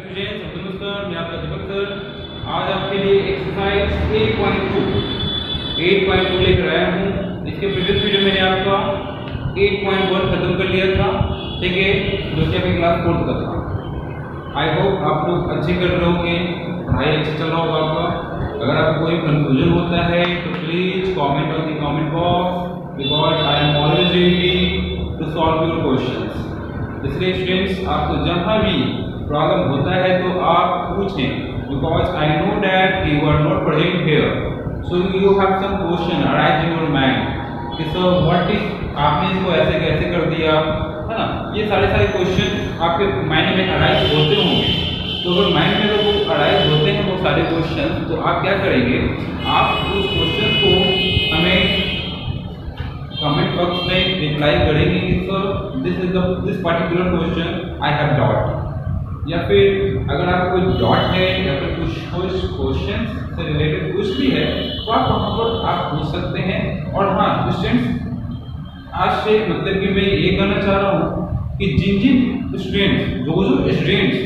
मुस्तर मैं आपका दीपक सर, आज आपके लिए एक्सरसाइज 8.2 8.2 लेकर आया हूँ इसके प्रीवियस वीडियो मैंने आपका 8.1 खत्म कर लिया था। ठीक है जो कि अभी क्लास फोर्थ का था आई होप आप लोग अच्छे कर रहे होंगे, पढ़ाई अच्छा चल रहा होगा आपका। अगर आपको कोई कंफ्यूजन होता है तो please comment on the comment box because I am always ready to solve your questions इसलिए स्टूडेंट्स आपको जहाँ भी प्रॉब्लम होता है तो आप पूछें because I know that you are not present here so you have some question arise your mind कि सर व्हाट इज़ आपने इसको ऐसे कैसे कर दिया? है ना? ये सारे सारे क्वेश्चन आपके माइंड में अराइज होते होंगे। तो अगर माइंड में वो अराइज होते हैं वो सारे क्वेश्चन तो आप क्या करेंगे? आप उस क्वेश्चन को हमें कमेंट बॉक्स में रिप्लाई करेंगे कि sir this is this particular question I have doubt या फिर अगर आपको कोई डॉट है या फिर कुछ कुछ क्वेश्चन से रिलेटेड कुछ भी है तो आप वहाँ पर आप पूछ सकते हैं। और हाँ स्टूडेंट्स आज से मतलब कि मैं ये कहना चाह रहा हूँ कि जिन जिन स्टूडेंट्स जो जो स्टूडेंट्स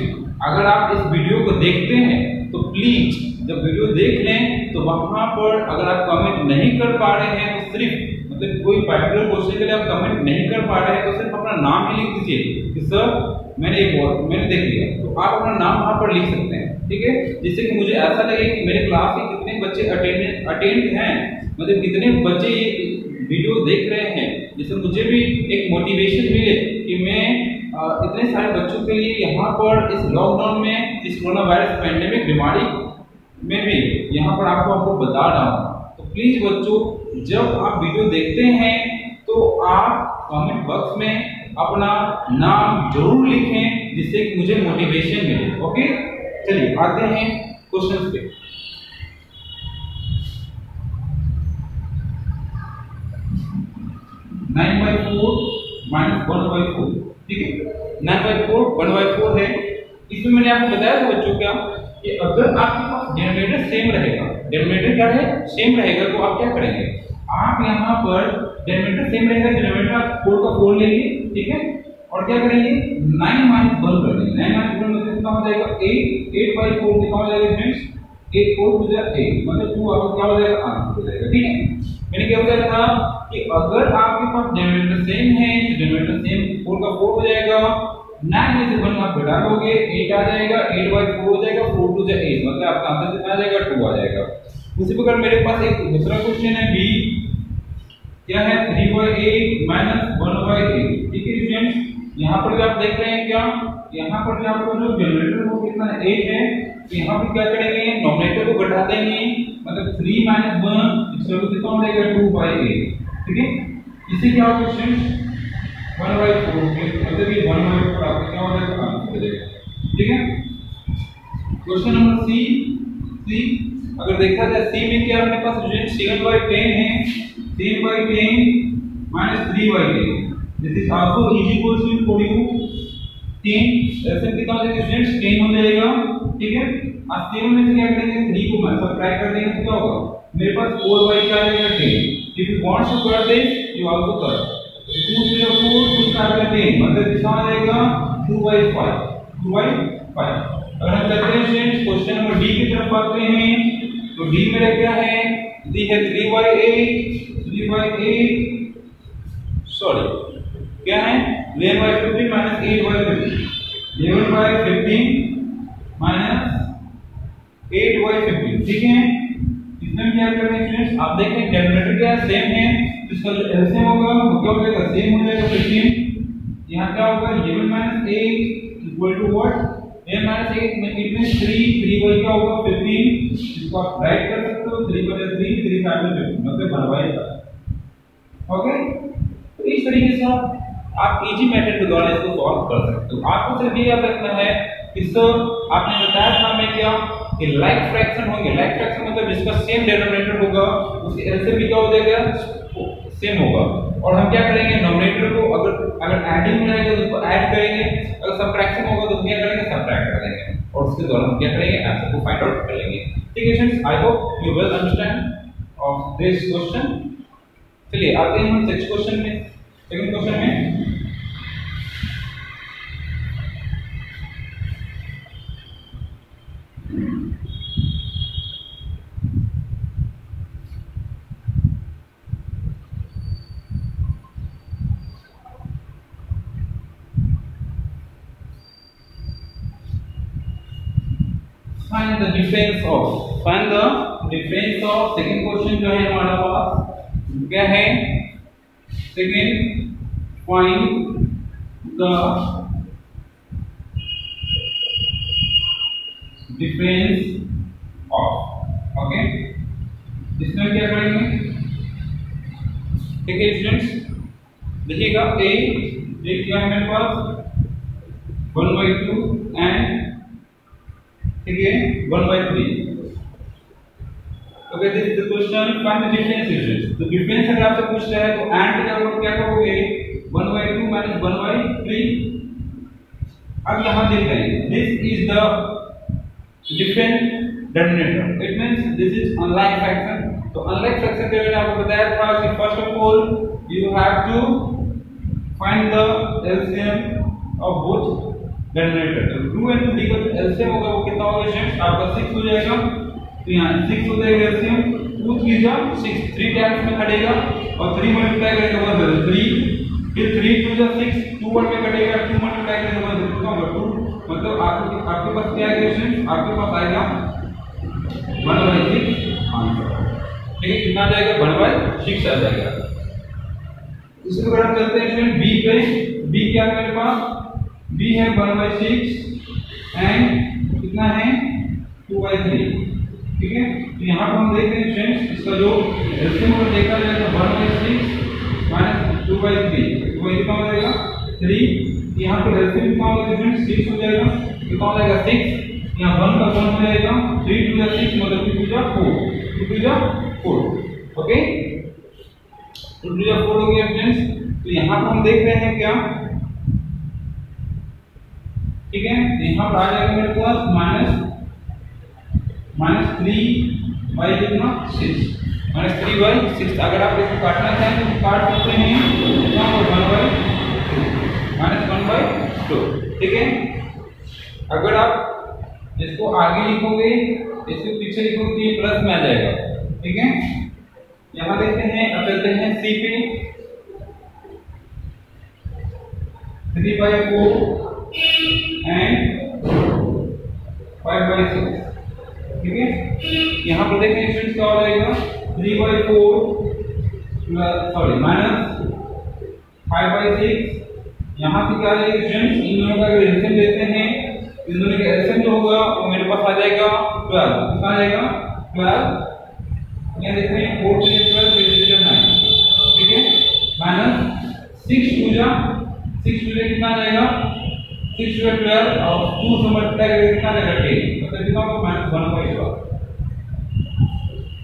अगर आप इस वीडियो को देखते हैं तो प्लीज़ जब वीडियो देख लें तो वहाँ पर अगर आप कमेंट नहीं कर पा रहे हैं तो सिर्फ़ मतलब कोई पर्टिकुलर क्वेश्चन के लिए आप कमेंट नहीं कर पा रहे हैं तो सिर्फ़ अपना नाम ही लिख दीजिए कि सर मैंने एक और, मैंने देख लिया। तो आप अपना नाम वहाँ पर लिख सकते हैं, ठीक है? जिससे कि मुझे ऐसा लगे कि मेरे क्लास के कितने बच्चे अटेंड हैं मतलब कितने बच्चे ये वीडियो देख रहे हैं। जिससे मुझे भी एक मोटिवेशन मिले कि मैं इतने सारे बच्चों के लिए यहाँ पर इस लॉकडाउन में, इस कोरोना वायरस पैंडेमिक बीमारी में भी यहाँ पर आपको आपको बता रहा हूँ। तो प्लीज़ बच्चों, जब आप वीडियो देखते हैं तो आप कमेंट बॉक्स में अपना नाम ज़रूर लिखें जिससे कि मुझे मोटिवेशन मिले। ओके चलिए, आते हैं क्वेश्चन पे। Nine by four minus one by four ठीक है? Nine by four one by four है। इसमें मैंने आपको बताया था बच्चों क्या कि अगर आपके पास डेनोमिनेटर सेम रहेगा डेनोमिनेटर क्या है? सेम रहेगा तो आप क्या करेंगे? आप यहाँ पर डेनोमिनेटर सेम रहेगा डेनोमिनेटर आप फोर का फोर लेंगे ठीक है? और क्या करेंगे? नाइन माइनस वन कर देंगे। नाइन माइनस वन मतलब कितना हो जाएगा? एट एट बाई फोर कितना हो जाएगा फ्रेंड्स एट फोर टू जाएगा एट मतलब टू आपको क्या हो जाएगा? आंसर हो जाएगा, ठीक है? मैंने क्या बताया था कि अगर आपके पास डेनोमिनेटर सेम है तो डेनोमिनेटर सेम फोर का फोर हो जाएगा। नाइन में से वन आप घटा लोगे एट आ जाएगा एट बाई फोर हो जाएगा फोर टू जा एट मतलब आपका आंसर कितना आ जाएगा? टू आ जाएगा। उसी प्रकार मेरे पास एक दूसरा क्वेश्चन है बी क्या है? Three by eight minus one by eight ठीक है स्टूडेंट्स यहाँ पर भी आप देख रहे हैं क्या? यहाँ पर भी आपको जो जनरेटर वो कितना एट है। तो यहाँ पे क्या करेंगे? नॉमिनेटर को घटा देंगे। मतलब थ्री माइनस वन इसका भी कितना जाएगा? टू बाई एट ठीक है? इसे क्या होगा स्टूडेंट्स वन बाई फोर मतलब ये वन बाई फोर आपका क्या हो जाएगा? आंसर हो जाएगा। ठीक है? क्वेश्चन नंबर सी सी अगर देखा जाए सी में क्या अपने पास स्टूडेंट सेवन बाई टेन है। Ten by ten minus three by ten this is also is equal to for you 10 ऐसे कितना जाएगा स्टूडेंट्स 10 हो जाएगा, ठीक है? अब 7 में से क्या करेंगे? 3 को मैं सब्ट्रैक्ट कर देंगे तो क्या होगा? मेरे पास 4 बाई क्या जाएगा 10 इफ़ यू वांट टू कर दिस यू आल्सो कर. 2 0 4 2 स्टार्ट कर 10 मतलब कितना आ जाएगा 2 बाई 5 2 बाई 5 अगर हम करते हैं स्टूडेंट्स क्वेश्चन नंबर डी की तरफ़ आते हैं तो डी मेरा क्या है? डी है 3 बाई 8 3 बाई 8 सॉरी क्या है? 11 by 15 minus 8 by 15 11 by 15 minus 8 by 15 ठीक है? इसमें क्या कर रहे हैं स्टूडेंट्स आप देखें डेनोमिनेटर क्या सेम है। इसका जो एलसीएम होगा वो क्या हो सेम हो जाएगा 15 यहाँ क्या होगा? 11 minus 8 equal to what 11 minus 8 में मींस 3 3 बाई क्या होगा? 15 इसको आप राइट कर सकते हो। 3 बटे 3 3 5 में 15 मतलब 1 ओके तो इस तरीके से आप आप इजी मेथड के द्वारा इसको सॉल्व कर सकते हो। आपको सिर्फ़ ये याद रखना है कि सर आपने बताया था हमें क्या? कि लाइक फ्रैक्शन होंगे। लाइक फ्रैक्शन मतलब जिसका सेम डिनोमिनेटर होगा, उसके एलसीएम भी क्या हो जाएगा? सेम होगा। और हम क्या करेंगे? नोमिनेटर को अगर अगर एडिंग में रहेगा तो उसको ऐड करेंगे। अगर सबट्रैक्शन होगा तो क्या करेंगे? सबट्रैक्ट कर देंगे। और उसके द्वारा हम क्या करेंगे? आंसर को फाइंड आउट कर लेंगे। ठीक है friends I hope you will understand of this question चलिए आते हैं हम नेक्स्ट क्वेश्चन में सेकंड क्वेश्चन में find the difference of find the difference of second question जो है हमारा पास क्या है? Second find the difference of, okay? इसमें क्या करेंगे? ठीक है स्टूडेंट्स देखिएगा ए ए क्या है मेरे पास? वन बाई टू एंड ठीक है? One by three okay this is the question find the difference students तो डिफरेंस अगर आपसे पूछ रहा है तो एंड की जगह क्या करोगे one by two minus one by three अब यहाँ देख रहे हैं this is the different denominator it means this is unlike fraction तो अनलाइक फ्रैक्शन के मैंने आपको बताया था कि first of all you have to find the LCM of both denominator तो 2 into 3 का एलसीएम होगा, वो कितना होगा? स्टूडेंट्स आपका 6 हो जाएगा। तो यहाँ 6 हो जाएगा एलसीएम 2 3 जा 6 3 टाइम्स में कटेगा? और थ्री मल्टीप्लाई करेगा तो 3 फिर 3 2 जा 6 2 1 में कटेगा 2 मल्टीप्लाई करेगा कितना होगा 2 मतलब आपके आपके पास क्या आएगा स्टूडेंट्स आपके पास आएगा 1 by 6 आंसर ठीक है, कितना जाएगा? 1 by 6 आ जाएगा। बाद हम चलते हैं बी पे। बी क्या है मेरे पास? बी है वन बाई सिक्स एंड कितना है? टू बाई थ्री ठीक है? तो यहाँ पर हम देखते हैं फ्रेंड्स इसका जो एल्सियम अगर देखा जाए तो one by six minus two by three तो वही कितना हो जाएगा थ्री यहाँ पर एल्सियम कितना हो जाएगा फ्रेंड्स सिक्स हो जाएगा। कितना हो जाएगा सिक्स यहाँ वन का वन हो जाएगा। थ्री टू या सिक्स मतलब टू टू या फोर टू टू या फोर ओके टू टू या फोर हो गया फ्रेंड्स तो यहाँ पर हम देख रहे हैं क्या? ठीक है? यहाँ पर आ जाएगा मेरे पास माइनस माइनस थ्री बाई कितना? Six. Minus three by six. अगर आप इसको काटना चाहें तो काट सकते हैं। One by minus one by two. ठीक है? अगर आप इसको आगे लिखोगे, इसको पीछे लिखोगे तो ये प्लस में आ जाएगा। ठीक है? यहाँ देखते हैं, अब चलते हैं सी पे three by four and five by six ठीक है? यहाँ पर देखें स्टूडेंट्स क्या हो जाएगा three by four sorry minus five by six यहाँ से क्या आ जाएगा स्टूडेंट्स इन दोनों का अगर एल्सियम लेते हैं इन दोनों का एल्सियम जो होगा, वो मेरे पास आ जाएगा ट्वेल्व कितना आ जाएगा? ट्वेल्व यहाँ देखते हैं फोर थ्री ट्वेल्व ठीक है? माइनस सिक्स टू जा सिक्स टू कितना आ जाएगा? सिक्स ट्वेल्व और टू से मल्टीप्लाई कितना आएगा टेन मतलब कितना होगा माइनस वन बाई ट्वेल्व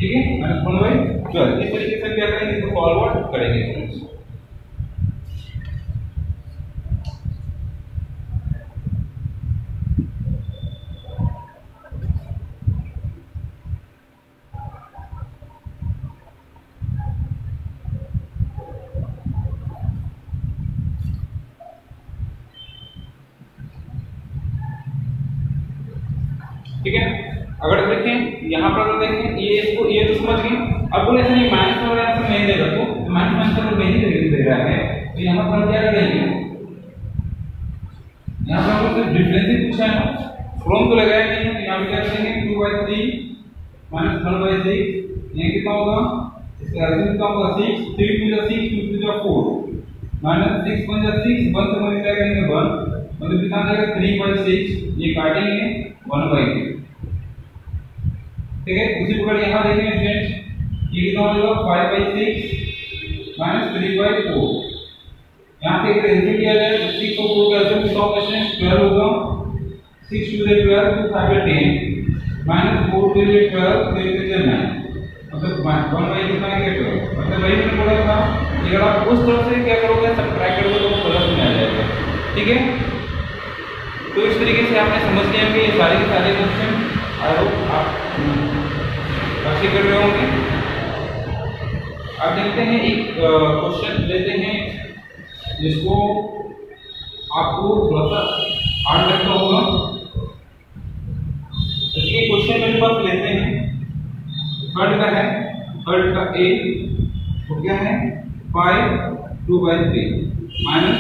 ठीक है? माइनस वन बाई ट्वेल्व इस तरीके से क्या करेंगे? इसको फॉरवर्ड करेंगे। ठीक है? अगर देखें, यहाँ पर देखें, ये इसको, ये तो समझ गए। अब बोले ऐसे नहीं माइनस वगैरह आंसर नहीं देगा तो। माइनस माइनस अगर नहीं दे दे रहा है। तो यहाँ पर क्या करेंगे? यहाँ पर हमको डिफरेंस ही पूछा है। फ्रॉम तो लगाया नहीं है तो यहाँ पे क्या करेंगे? Two by three minus one by six ये कितना होगा? इसका आंसर कितना होगा? सिक्स थ्री टू जा सिक्स टू टू जा फोर माइनस सिक्स वन जा सिक्स वन से मल्टीप्लाई करेंगे वन मतलब कितना आ जाएगा थ्री बाई सिक्स ये काटेंगे वन बाई थ्री ठीक है? उसी प्रकार यहाँ देखेंगे फ्रेंड्स ये कितना हो जाएगा? Five by six minus three by four यहाँ पे अगर एल्सियम लिया जाए तो सिक्स और फोर का एल्सियम कितना होगा स्टूडेंट्स ट्वेल्व होगा। Six to the twelve two five ten minus four to the twelve three to the nine मतलब वन बाई कितना है? ट्वेल्व मतलब वही मैंने बोला था अगर आप उस तरह से क्या करोगे? सब्ट्रैक्ट करोगे तो प्लस में आ जाएगा। ठीक है? तो इस तरीके से आपने समझ लिया कि ये सारे के सारे क्वेश्चन आई होप आप अच्छे कर रहे होंगे। अब देखते हैं एक क्वेश्चन लेते हैं, जिसको आपको थोड़ा सा हार्ड लगता होगा तो ये पास लेते हैं। थर्ड का है थर्ड का ए तो क्या है? Five two by three minus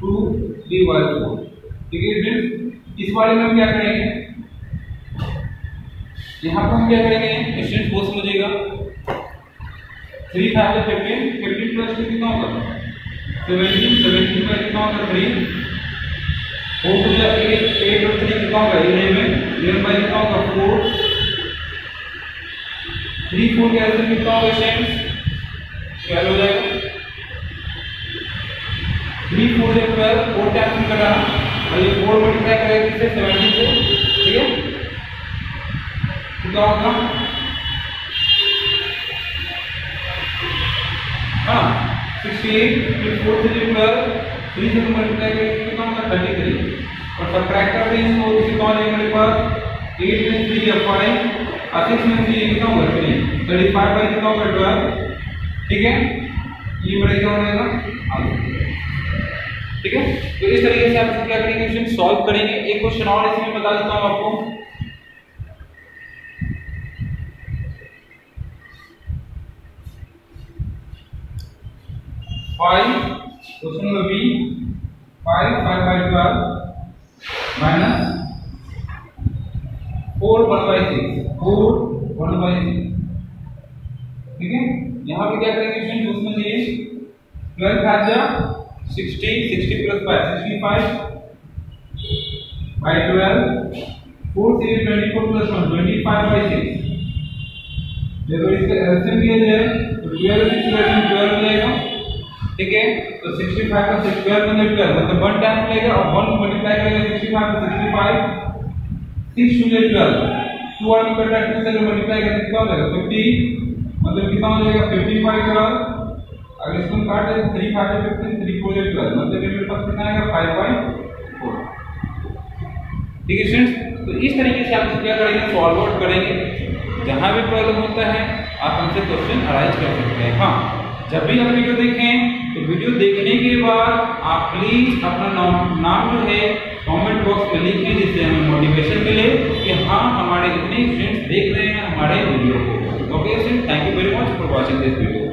two three by four ठीक है इस बारे में हम क्या करेंगे? यहाँ पर हम क्या करेंगे? स्टूडेंट को समझिएगा three five fifteen fifteen plus two कितना होगा? सेवेंटीन सेवेंटीन का कितना होगा? थ्री फोर टू या एट एट और थ्री कितना होगा? इलेवन इलेवन बाई कितना होगा? फोर थ्री फोर के आंसर कितना होगा स्टूडेंट्स ट्वेल्व हो जाएगा। थ्री फोर जब ट्वेल्व फोर टाइम्स में कटा। और ये फोर मल्टीप्लाई करेगा किससे? सेवेंटीन से। ठीक है? कितना होगा हाँ सिक्सटी एट फिर फोर थ्री ट्वेल्व थ्री से मल्टीप्लाई करेंगे कितना होगा थर्टी थ्री और सब्ट्रैक्ट करते हैं इसको कितना हो जाएगा मेरे पास एट में थ्री या फाइव और सिक्स में थ्री कितना होगा? थ्री थर्टी फाइव बाई कितना होगा? ट्वेल्व ठीक है? ये बड़ा क्या हो जाएगा? ठीक है? तो इस तरीके से आप क्या करेंगे? क्वेश्चन सॉल्व करेंगे। एक क्वेश्चन और इसमें बता देता हूँ आपको। Five, question number B, five five by twelve, minus four, one by six, four, one by six. ठीक है? यहाँ पे क्या करेंगे क्वेश्चन उसमें दिए ट्वेल्व खा जा sixty sixty plus five sixty five by twelve four three twenty four plus one twenty five by six जब इसका एलसीएम किया जाए तो ट्वेल्व सिक्स ट्वेल्व जाएगा। ठीक है? तो 65 का 12 में 12 मतलब वन टाइम लेगा और वन मल्टीप्लाई करेगा 65 को 65 6 शून्य 12 टू और में करना टू से मल्टीप्लाई करें कितना जाएगा? 50 मतलब कितना हो जाएगा? 55 बाई 12 अगर इसको काट दे 3 5 15 3 4 12 मतलब मेरे पास कितना आएगा? 5 बाई 4 ठीक है स्टूडेंट्स तो इस तरीके से आप क्या करेंगे आउट करेंगे, जहाँ भी प्रॉब्लम होता है, आप हमसे क्वेश्चन अराइज कर सकते हैं। हाँ। जब भी आप वीडियो देखें तो वीडियो देखने के बाद आप प्लीज़ अपना नाम नाम जो है कमेंट बॉक्स में लिखें जिससे हमें मोटिवेशन मिले कि हाँ हमारे इतने फ्रेंड्स देख रहे हैं हमारे वीडियो को। Okay thank you very much for watching this video